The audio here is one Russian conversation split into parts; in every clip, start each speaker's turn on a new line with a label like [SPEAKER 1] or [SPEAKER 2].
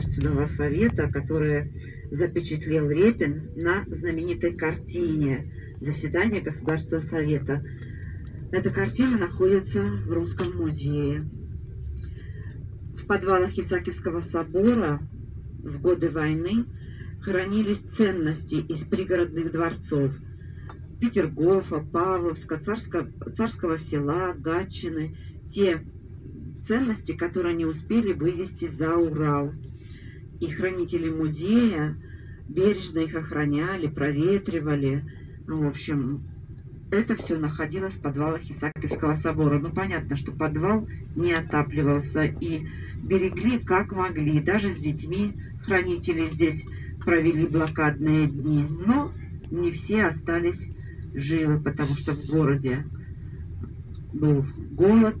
[SPEAKER 1] Государственного совета, которое запечатлел Репин на знаменитой картине «Заседание Государственного совета». Эта картина находится в Русском музее. В подвалах Исаакиевского собора в годы войны хранились ценности из пригородных дворцов Петергофа, Павловска, Царского, Царского села, Гатчины, те ценности, которые они успели вывести за Урал. И хранители музея бережно их охраняли, проветривали. Ну, в общем, это все находилось в подвалах Исаакиевского собора. Ну, понятно, что подвал не отапливался, и берегли как могли. Даже с детьми хранители здесь провели блокадные дни. Но не все остались живы, потому что в городе был голод,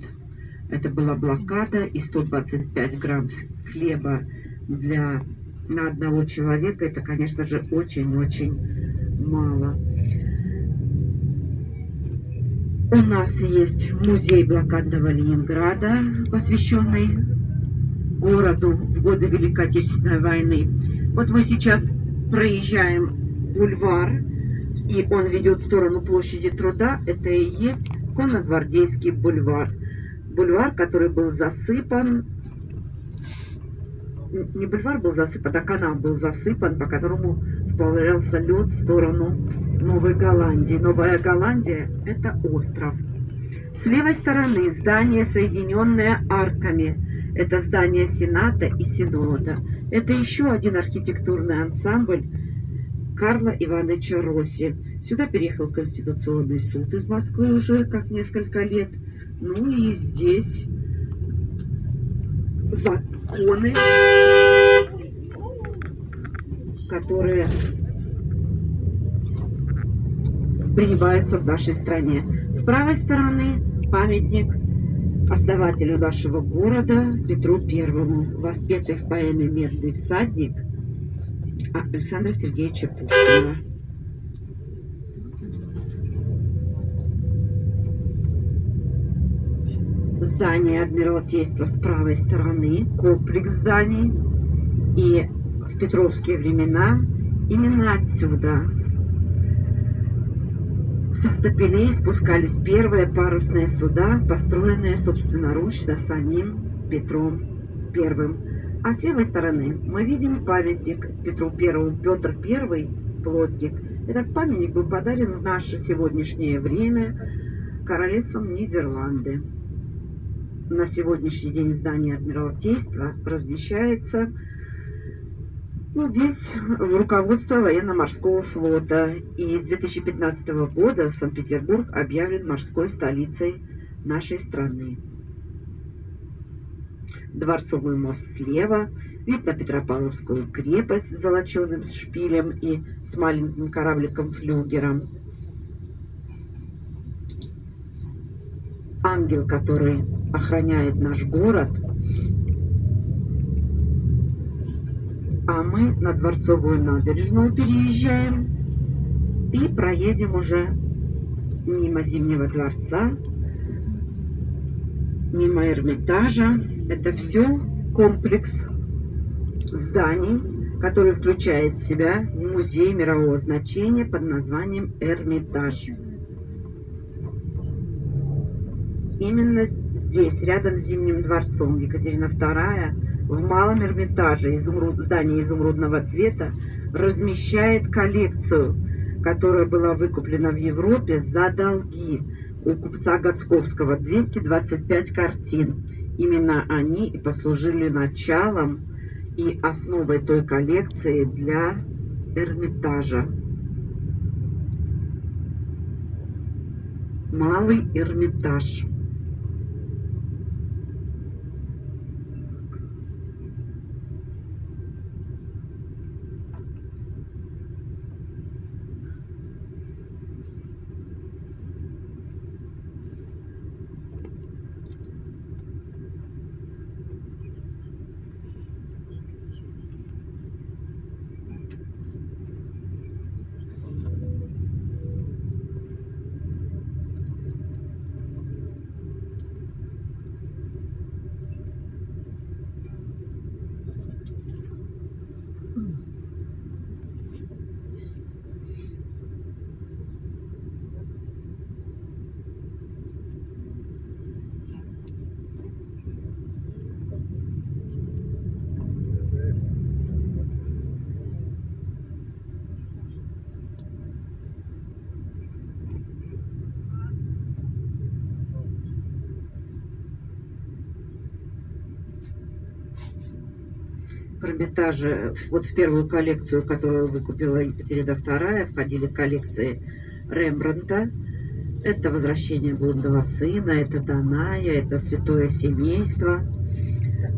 [SPEAKER 1] это была блокада, и 125 грамм хлеба для, на одного человека, это, конечно же, очень-очень мало. У нас есть музей блокадного Ленинграда, посвященный городу в годы Великой Отечественной войны. Вот мы сейчас проезжаем бульвар, и он ведет в сторону площади труда. Это и есть Конногвардейский бульвар бульвар, который был засыпан, не бульвар был засыпан, а канал был засыпан, по которому сплавлялся лед в сторону Новой Голландии. Новая Голландия – это остров. С левой стороны здание, соединенное арками. Это здание Сената и Синода. Это еще один архитектурный ансамбль Карла Ивановича Росси. Сюда переехал Конституционный суд из Москвы уже как несколько лет – ну и здесь законы, которые принимаются в нашей стране. С правой стороны памятник основателю нашего города Петру Первому, воспетый в поэме «Медный всадник» Александра Сергеевича Пушкина. Здание Адмиралтейства с правой стороны, комплекс зданий. И в петровские времена именно отсюда со стапелей спускались первые парусные суда, построенные собственноручно самим Петром Первым. А с левой стороны мы видим памятник Петру Первому, Петр Первый, плотник. Этот памятник был подарен в наше сегодняшнее время королевством Нидерланды на сегодняшний день здание Адмиралтейства размещается ну, весь руководство военно-морского флота. И с 2015 года Санкт-Петербург объявлен морской столицей нашей страны. Дворцовый мост слева, вид на Петропавловскую крепость с золоченым шпилем и с маленьким корабликом-флюгером. Ангел, который охраняет наш город, а мы на Дворцовую набережную переезжаем и проедем уже мимо Зимнего дворца, мимо Эрмитажа. Это все комплекс зданий, который включает в себя музей мирового значения под названием Эрмитаж. Именно здесь, рядом с Зимним дворцом, Екатерина II в Малом Эрмитаже изумруд, здание изумрудного цвета размещает коллекцию, которая была выкуплена в Европе за долги у купца Гоцковского. 225 картин. Именно они и послужили началом и основой той коллекции для Эрмитажа. Малый Эрмитаж. Эрмитаже, вот в первую коллекцию, которую выкупила Екатерина II, входили коллекции Рембранта. Это «Возвращение блудного сына», это «Даная», это «Святое семейство».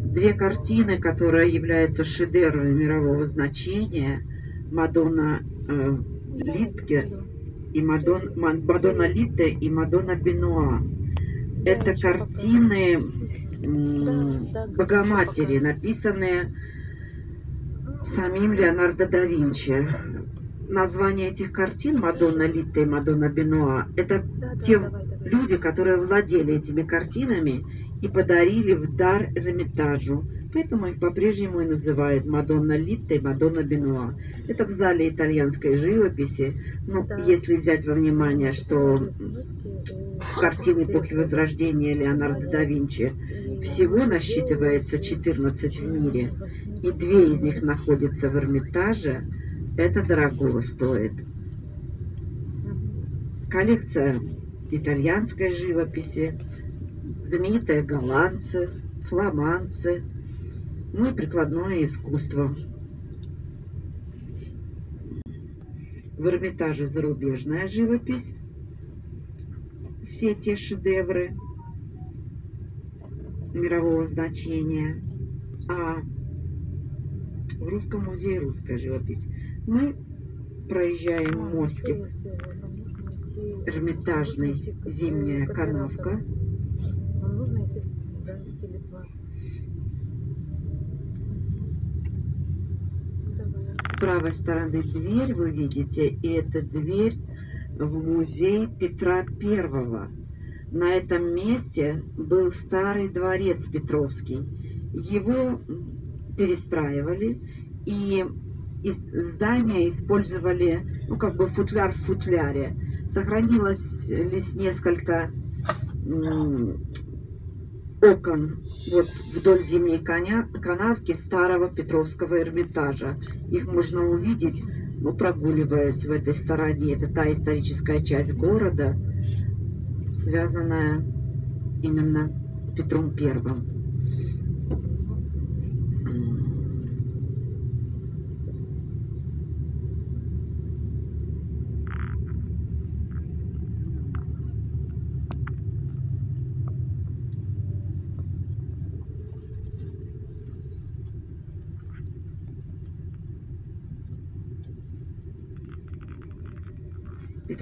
[SPEAKER 1] Две картины, которые являются шедеврами мирового значения. Мадонна э, Литке и Мадон, Мадонна Литте и Мадонна Бенуа. Это картины Богоматери, написанные самим Леонардо да Винчи. Название этих картин «Мадонна Литта» и «Мадонна Бенуа» – это те люди, которые владели этими картинами и подарили в дар Эрмитажу. Поэтому их по-прежнему и называют Мадонна Литта и Мадонна Бенуа. Это в зале итальянской живописи. Ну, если взять во внимание, что картины эпохи Возрождения Леонардо да Винчи всего насчитывается 14 в мире, и две из них находятся в Эрмитаже, это дорого стоит. Коллекция итальянской живописи, знаменитые голландцы, фламандцы, ну и прикладное искусство. В Эрмитаже зарубежная живопись, все те шедевры мирового значения, а в Русском музее русская живопись. Мы проезжаем мостик, Эрмитажный, зимняя канавка. Правой стороны дверь вы видите, и это дверь в музей Петра Первого. На этом месте был старый дворец Петровский. Его перестраивали и здание использовали, ну, как бы футляр в футляре. Сохранилось лишь несколько окон вот вдоль зимней коня, канавки старого Петровского Эрмитажа. Их можно увидеть, ну, прогуливаясь в этой стороне. Это та историческая часть города, связанная именно с Петром Первым.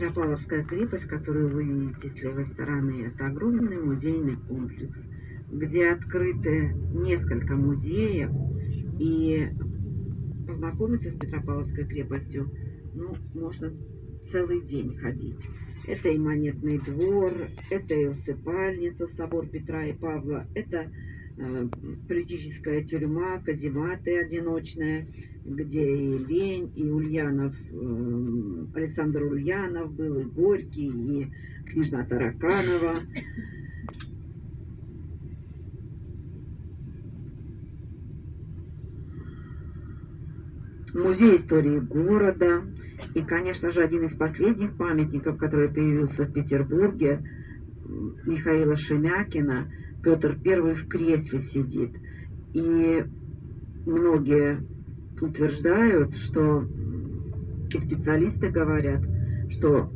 [SPEAKER 1] Петропавловская крепость, которую вы видите с левой стороны, это огромный музейный комплекс, где открыты несколько музеев, и познакомиться с Петропавловской крепостью, ну, можно целый день ходить. Это и монетный двор, это и усыпальница, собор Петра и Павла, это политическая тюрьма, казематы одиночная, где и Лень, и Ульянов, э, Александр Ульянов был, и Горький, и княжна Тараканова. Музей истории города. И, конечно же, один из последних памятников, который появился в Петербурге, Михаила Шемякина – Петр Первый в кресле сидит. И многие утверждают, что и специалисты говорят, что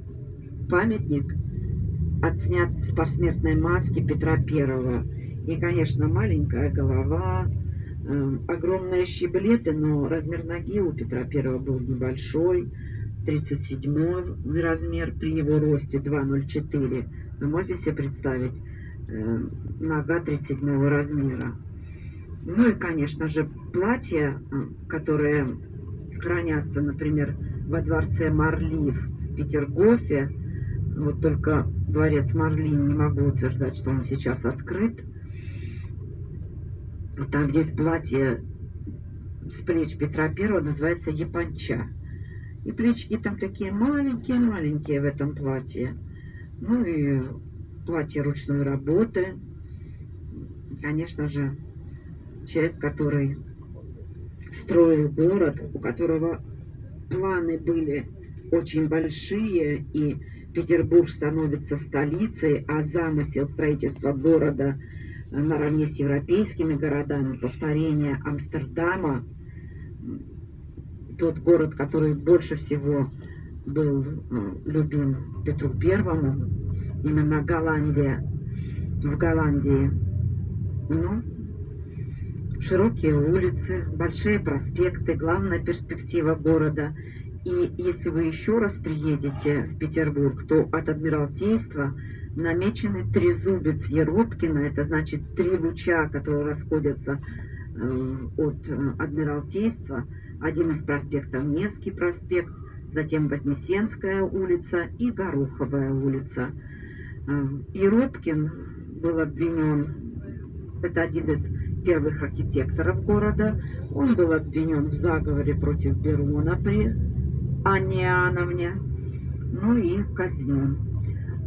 [SPEAKER 1] памятник отснят с посмертной маски Петра Первого. И, конечно, маленькая голова, э, огромные щеблеты, но размер ноги у Петра Первого был небольшой, 37 размер при его росте 2,04. Вы можете себе представить? Э, нога 37 размера. Ну и, конечно же, платья, э, которые хранятся, например, во дворце Марлив в Петергофе. Вот только дворец Марли не могу утверждать, что он сейчас открыт. Там, есть платье с плеч Петра Первого, называется японча. И плечики там такие маленькие-маленькие в этом платье. Ну и платье ручной работы. Конечно же, человек, который строил город, у которого планы были очень большие, и Петербург становится столицей, а замысел строительства города наравне с европейскими городами, повторение Амстердама – тот город, который больше всего был ну, любим Петру Первому, именно Голландия, в Голландии. Ну, широкие улицы, большие проспекты, главная перспектива города. И если вы еще раз приедете в Петербург, то от Адмиралтейства намечены трезубец Еропкина, это значит три луча, которые расходятся э, от э, Адмиралтейства. Один из проспектов Невский проспект, затем Вознесенская улица и Гороховая улица. Еропкин э, был обвинен, это один из первых архитекторов города, он был обвинен в заговоре против Берона при Анне Иоанновне, ну и казнен.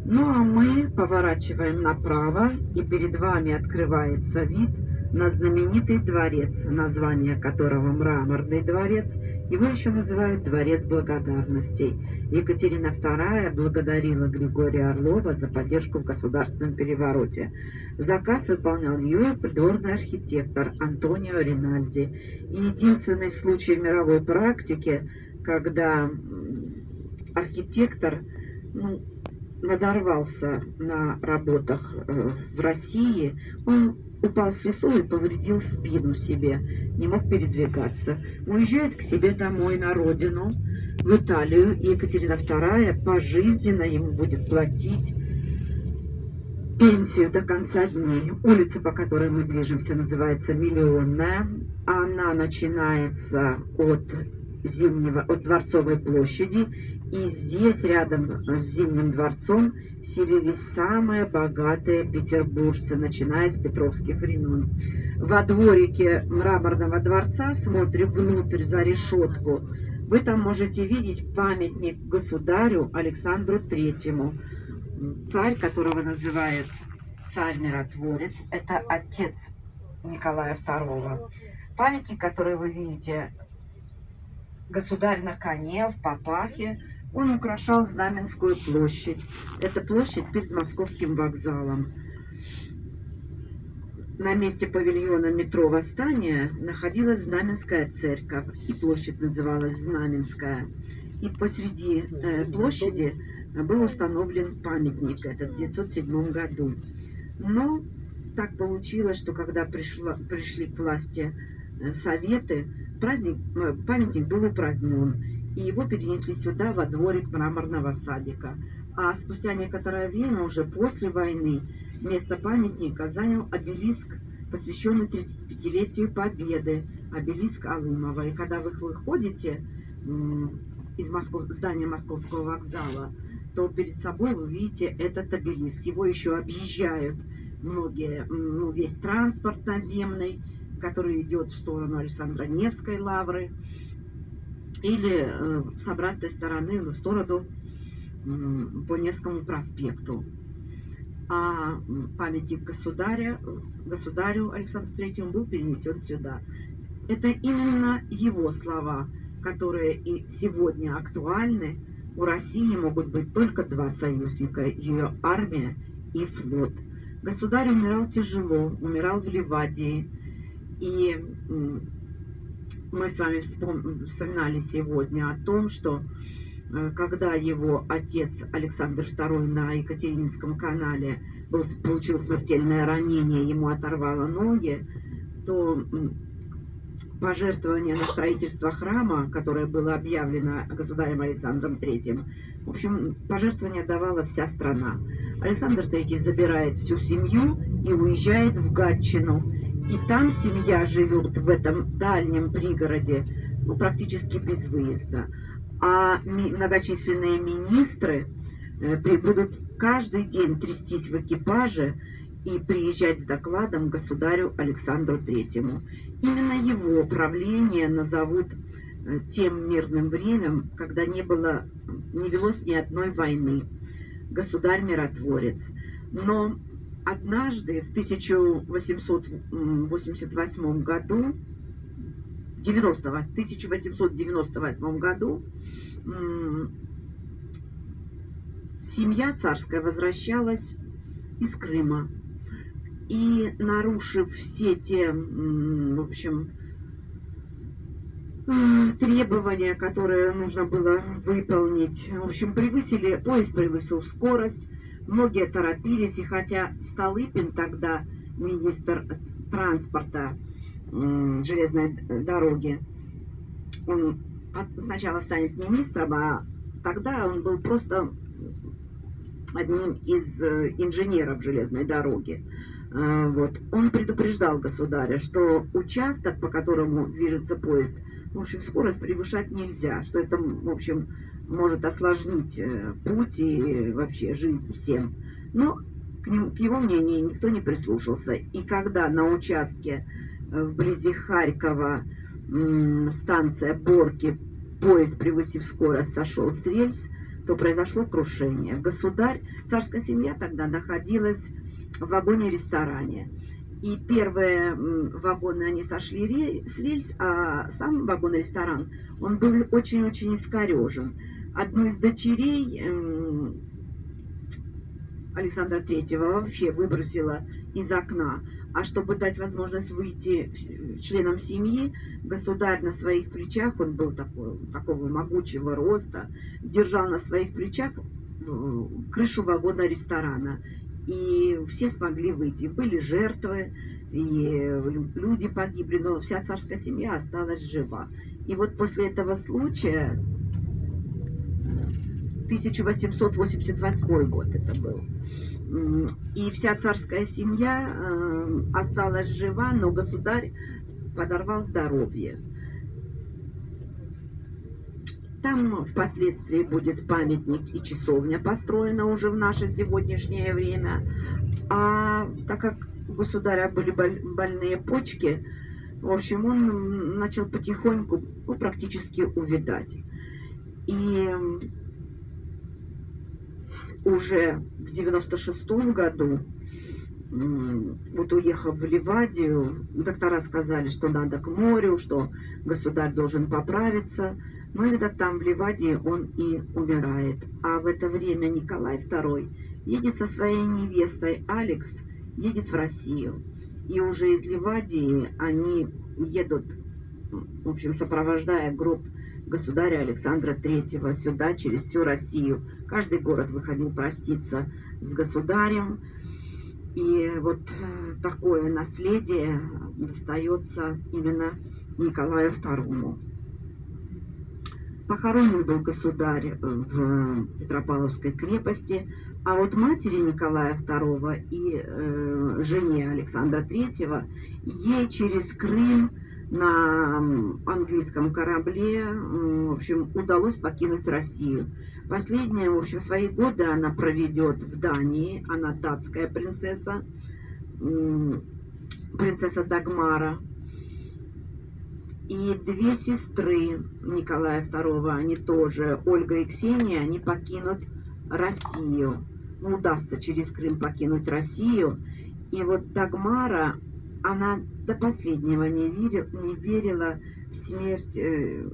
[SPEAKER 1] Ну а мы поворачиваем направо, и перед вами открывается вид – на знаменитый дворец, название которого Мраморный дворец, его еще называют Дворец Благодарностей. Екатерина II благодарила Григория Орлова за поддержку в государственном перевороте. Заказ выполнял ее придворный архитектор Антонио Ринальди. И единственный случай в мировой практике, когда архитектор ну, надорвался на работах э, в России, он упал с лесу и повредил спину себе, не мог передвигаться. Уезжает к себе домой на родину, в Италию, и Екатерина II пожизненно ему будет платить пенсию до конца дней. Улица, по которой мы движемся, называется Миллионная. Она начинается от Зимнего, от Дворцовой площади, и здесь, рядом с Зимним дворцом, селились самые богатые петербуржцы, начиная с петровских времен. Во дворике мраморного дворца, смотрим внутрь за решетку, вы там можете видеть памятник государю Александру Третьему, царь, которого называют царь-миротворец, это отец Николая II. Памятник, который вы видите, государь на коне, в папахе, он украшал Знаменскую площадь. Это площадь перед Московским вокзалом. На месте павильона метро «Восстание» находилась Знаменская церковь, и площадь называлась Знаменская. И посреди э, площади был установлен памятник, это в 1907 году. Но так получилось, что когда пришла, пришли к власти э, советы, праздник, э, памятник был упразднен и его перенесли сюда, во дворик мраморного садика. А спустя некоторое время, уже после войны, место памятника занял обелиск, посвященный 35-летию Победы, обелиск Алымова. И когда вы выходите из Москов... здания Московского вокзала, то перед собой вы видите этот обелиск. Его еще объезжают многие, ну, весь транспорт наземный, который идет в сторону Александра Невской лавры или э, с обратной стороны в сторону по Невскому проспекту. А памятник государя, государю Александру Третьему был перенесен сюда. Это именно его слова, которые и сегодня актуальны. У России могут быть только два союзника, ее армия и флот. Государь умирал тяжело, умирал в Ливадии. И мы с вами вспоминали сегодня о том, что э, когда его отец Александр II на Екатерининском канале был, получил смертельное ранение, ему оторвало ноги, то пожертвование на строительство храма, которое было объявлено государем Александром III, в общем, пожертвование давала вся страна. Александр III забирает всю семью и уезжает в Гатчину, и там семья живет в этом дальнем пригороде, ну, практически без выезда. А многочисленные министры э, будут каждый день трястись в экипаже и приезжать с докладом государю Александру Третьему. Именно его правление назовут э, тем мирным временем, когда не было, не велось ни одной войны. Государь-миротворец. Но однажды в 1888 году, 90, 1898 году семья царская возвращалась из Крыма. И нарушив все те, в общем, требования, которые нужно было выполнить. В общем, превысили, поезд превысил скорость, многие торопились, и хотя Столыпин тогда министр транспорта железной дороги, он сначала станет министром, а тогда он был просто одним из э, инженеров железной дороги. А, вот. Он предупреждал государя, что участок, по которому движется поезд, в общем, скорость превышать нельзя, что это, в общем, может осложнить э, путь и вообще жизнь всем. Но к, нему, к его мнению никто не прислушался. И когда на участке э, вблизи Харькова станция Борки поезд, превысив скорость, сошел с рельс, то произошло крушение. Государь, царская семья тогда находилась в вагоне-ресторане. И первые вагоны, они сошли с рельс, а сам вагон-ресторан, он был очень-очень искорежен. Одну из дочерей Александра Третьего вообще выбросила из окна. А чтобы дать возможность выйти членам семьи, государь на своих плечах, он был такой, такого могучего роста, держал на своих плечах э, крышу вагона ресторана. И все смогли выйти. Были жертвы, и люди погибли, но вся царская семья осталась жива. И вот после этого случая, 1888 год это был, и вся царская семья э, осталась жива, но государь подорвал здоровье. Там впоследствии будет памятник и часовня построена уже в наше сегодняшнее время. А так как у государя были больные почки, в общем, он начал потихоньку, ну, практически увидать. И уже в 96 году, вот уехав в Ливадию, доктора сказали, что надо к морю, что государь должен поправиться. Но ну, это там, в Ливадии, он и умирает. А в это время Николай II едет со своей невестой Алекс, едет в Россию. И уже из Ливадии они едут, в общем, сопровождая гроб государя Александра III сюда, через всю Россию. Каждый город выходил проститься с государем. И вот э, такое наследие достается именно Николаю II. Похоронен был государь э, в Петропавловской крепости, а вот матери Николая II и э, жене Александра III ей через Крым на английском корабле, в общем, удалось покинуть Россию. Последние, в общем, свои годы она проведет в Дании, она датская принцесса, принцесса Дагмара. И две сестры Николая II, они тоже, Ольга и Ксения, они покинут Россию. Ну, удастся через Крым покинуть Россию. И вот Дагмара, она до последнего не, верил, не верила в смерть э,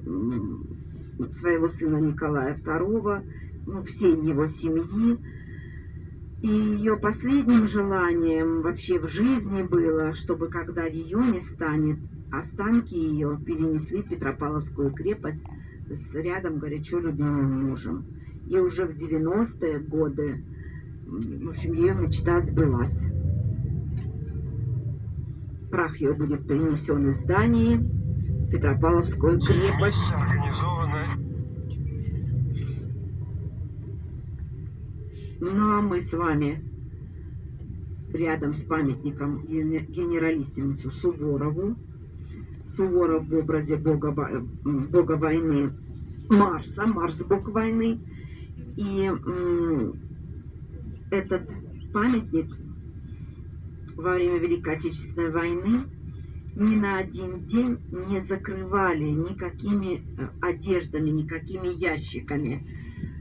[SPEAKER 1] своего сына Николая II, ну, всей его семьи. И ее последним желанием вообще в жизни было, чтобы когда ее не станет, останки ее перенесли в Петропавловскую крепость с рядом горячо любимым мужем. И уже в 90-е годы, в общем, ее мечта сбылась прах ее будет перенесен из Дании в Петропавловскую крепость. Ну а мы с вами рядом с памятником генералиссимусу Суворову. Суворов в образе бога, бога войны Марса, Марс бог войны. И этот памятник во время Великой Отечественной войны ни на один день не закрывали никакими э, одеждами, никакими ящиками.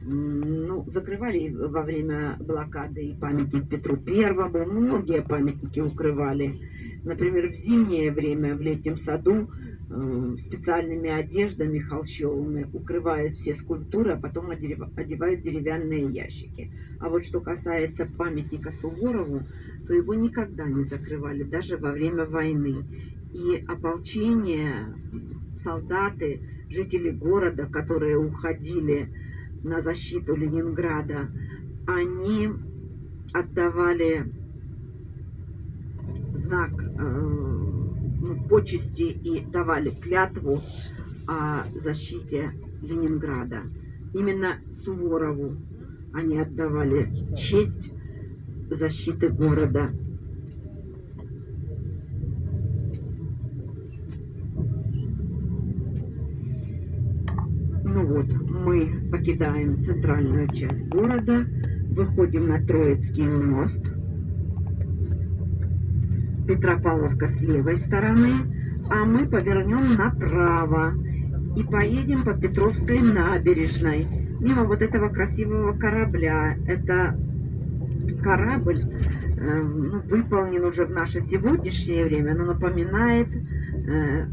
[SPEAKER 1] Ну, закрывали во время блокады и памятник Петру Первому, многие памятники укрывали. Например, в зимнее время в летнем саду э, специальными одеждами холщовыми укрывают все скульптуры, а потом одевают деревянные ящики. А вот что касается памятника Суворову, то его никогда не закрывали, даже во время войны. И ополчение солдаты, жители города, которые уходили на защиту Ленинграда, они отдавали знак э, ну, почести и давали клятву о защите Ленинграда. Именно Суворову они отдавали честь защиты города. Ну вот, мы покидаем центральную часть города, выходим на Троицкий мост. Петропавловка с левой стороны, а мы повернем направо и поедем по Петровской набережной, мимо вот этого красивого корабля. Это корабль э, ну, выполнен уже в наше сегодняшнее время, но напоминает э,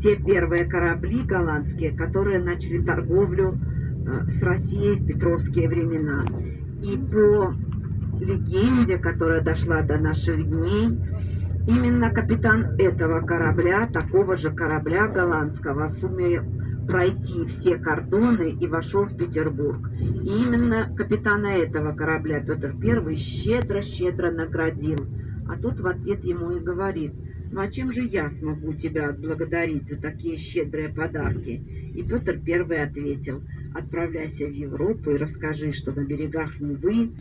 [SPEAKER 1] те первые корабли голландские, которые начали торговлю э, с Россией в петровские времена. И по легенде, которая дошла до наших дней, именно капитан этого корабля, такого же корабля голландского, сумел пройти все кордоны и вошел в Петербург. И именно капитана этого корабля Петр I щедро-щедро наградил. А тот в ответ ему и говорит, ну а чем же я смогу тебя отблагодарить за такие щедрые подарки? И Петр I ответил, отправляйся в Европу и расскажи, что на берегах Невы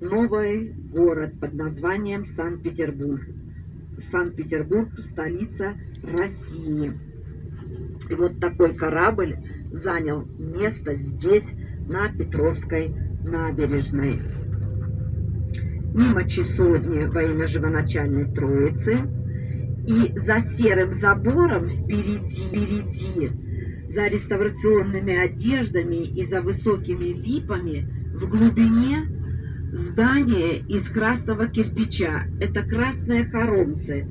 [SPEAKER 1] новый город под названием Санкт-Петербург. Санкт-Петербург – столица России. И вот такой корабль занял место здесь, на Петровской набережной. Мимо часовни во имя Живоначальной Троицы. И за серым забором впереди, впереди, за реставрационными одеждами и за высокими липами в глубине здание из красного кирпича. Это красные хоромцы.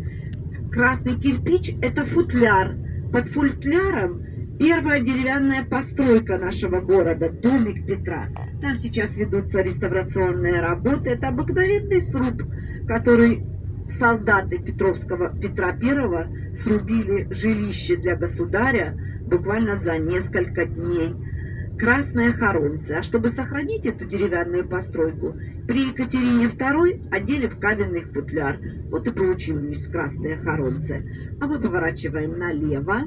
[SPEAKER 1] Красный кирпич – это футляр – под фультляром первая деревянная постройка нашего города, домик Петра. Там сейчас ведутся реставрационные работы. Это обыкновенный сруб, который солдаты Петровского Петра Первого срубили жилище для государя буквально за несколько дней. Красные хоромцы. А чтобы сохранить эту деревянную постройку, при Екатерине II одели в каменный футляр. Вот и получились красные хоромцы. А мы поворачиваем налево,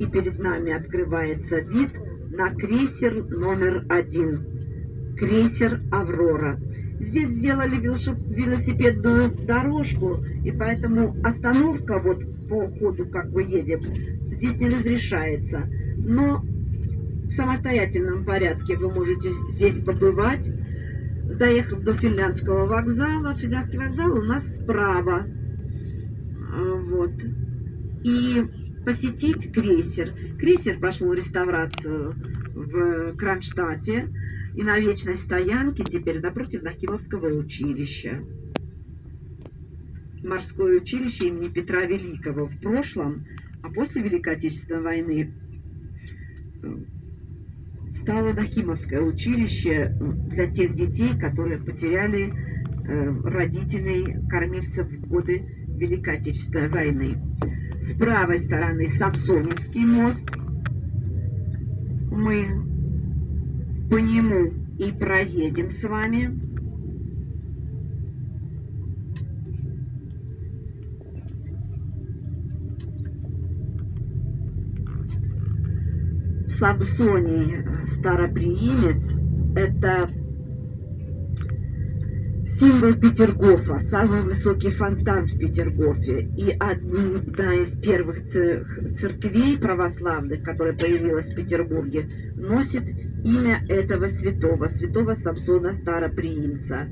[SPEAKER 1] и перед нами открывается вид на крейсер номер один. Крейсер «Аврора». Здесь сделали велосипедную дорожку, и поэтому остановка вот по ходу, как мы едем, здесь не разрешается. Но в самостоятельном порядке вы можете здесь побывать, доехав до финляндского вокзала. Финляндский вокзал у нас справа. А, вот. И посетить крейсер. Крейсер прошел реставрацию в Кронштадте и на вечной стоянке теперь напротив Нахимовского училища. Морское училище имени Петра Великого в прошлом, а после Великой Отечественной войны стало Нахимовское училище для тех детей, которые потеряли э, родителей, кормильцев в годы Великой Отечественной войны. С правой стороны Самсоневский мост. Мы по нему и проедем с вами. Самсоний староприимец – это символ Петергофа, самый высокий фонтан в Петергофе. И одна из первых церквей православных, которая появилась в Петербурге, носит имя этого святого, святого Самсона Староприимца.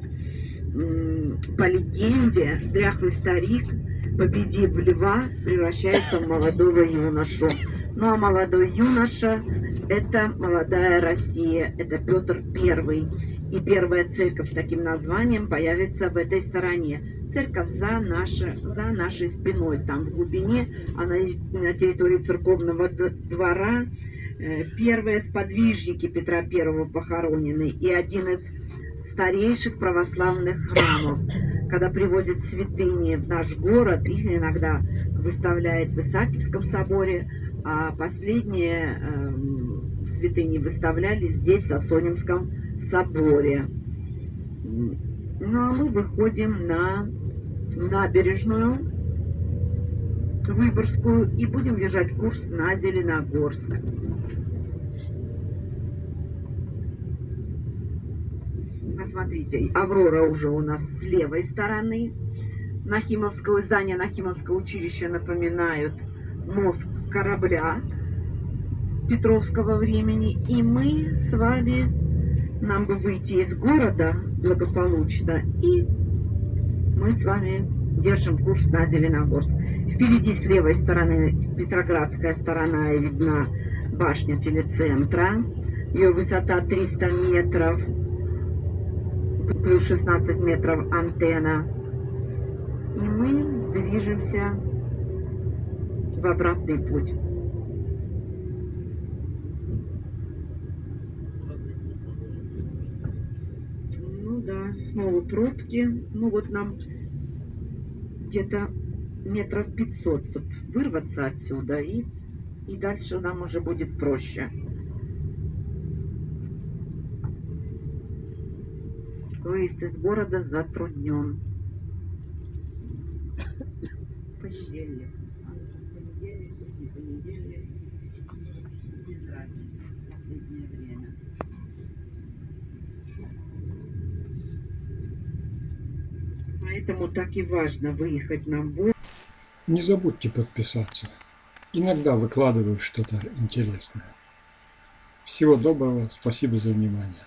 [SPEAKER 1] По легенде, дряхлый старик, победив льва, превращается в молодого юношу. Ну а молодой юноша – это молодая Россия, это Петр Первый. И первая церковь с таким названием появится в этой стороне. Церковь за, наше, за нашей спиной, там в глубине, она на территории церковного двора. Э, первые сподвижники Петра Первого похоронены и один из старейших православных храмов. Когда привозят святыни в наш город, их иногда выставляют в Исаакиевском соборе, А последние эм, святыни выставлялись здесь, в Сосонимском соборе. Ну а мы выходим на набережную Выборгскую и будем держать курс на Зеленогорск. Посмотрите, Аврора уже у нас с левой стороны. Нахимовское здание Нахимовского училища напоминают мозг корабля Петровского времени. И мы с вами, нам бы выйти из города благополучно, и мы с вами держим курс на Зеленогорск. Впереди с левой стороны Петроградская сторона видна башня телецентра. Ее высота 300 метров, плюс 16 метров антенна. И мы движемся в обратный путь. Ну да, снова пробки. Ну вот нам где-то метров 500 вот вырваться отсюда и, и дальше нам уже будет проще. Выезд из города затруднен. Понедельник. Понедельник, не понедельник. Без разницы в последнее время. Поэтому так и важно выехать в город.
[SPEAKER 2] Не забудьте подписаться. Иногда выкладываю что-то интересное. Всего доброго, спасибо за внимание.